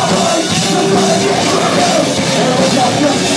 i'm not going to